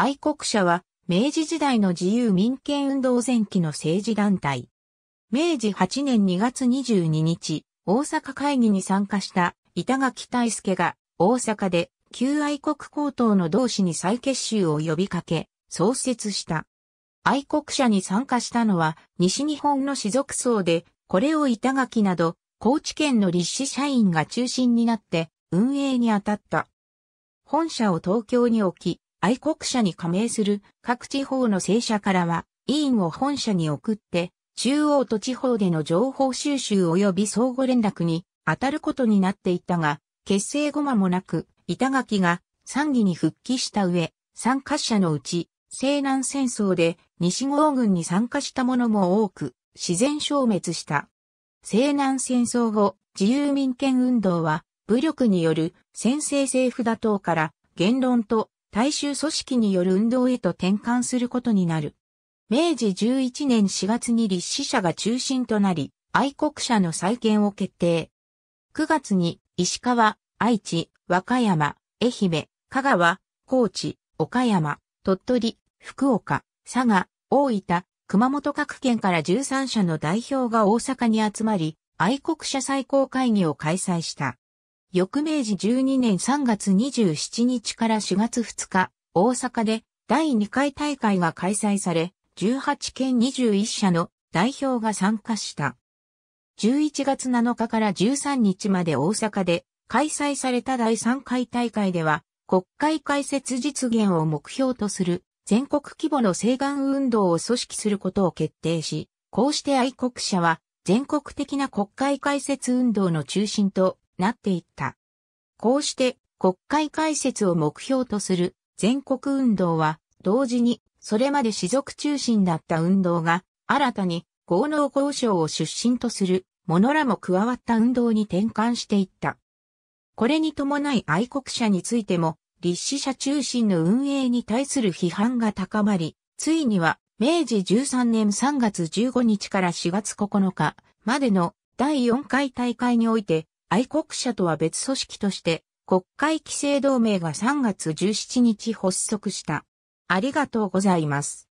愛国者は明治時代の自由民権運動前期の政治団体。明治8年2月22日、大阪会議に参加した板垣大輔が大阪で旧愛国高等の同志に再結集を呼びかけ、創設した。愛国者に参加したのは西日本の士族層で、これを板垣など高知県の立志社員が中心になって運営に当たった。本社を東京に置き、愛国者に加盟する各地方の政社からは、委員を本社に送って、中央と地方での情報収集及び相互連絡に当たることになっていたが、結成後間もなく、板垣が参議に復帰した上、参加者のうち、西南戦争で西郷軍に参加した者も多く、自然消滅した。西南戦争後、自由民権運動は、武力による先制政府打倒から言論と大衆組織による運動へと転換することになる。明治11年4月に立志者が中心となり、愛国者の再建を決定。9月に石川、愛知、和歌山、愛媛、香川、高知、岡山、鳥取、福岡、佐賀、大分、熊本各県から13社の代表が大阪に集まり、愛国者最高会議を開催した。翌明治12年3月27日から4月2日、大阪で第2回大会が開催され、18県21社の代表が参加した。11月7日から13日まで大阪で開催された第3回大会では、国会開設実現を目標とする全国規模の西岸運動を組織することを決定し、こうして愛国者は全国的な国会開設運動の中心となっていった。こうして国会開設を目標とする全国運動は同時にそれまで士族中心だった運動が新たに合農交渉を出身とする者らも加わった運動に転換していった。これに伴い愛国者についても立志者中心の運営に対する批判が高まり、ついには明治13年3月15日から4月9日までの第4回大会において愛国者とは別組織として国会規制同盟が3月17日発足した。ありがとうございます。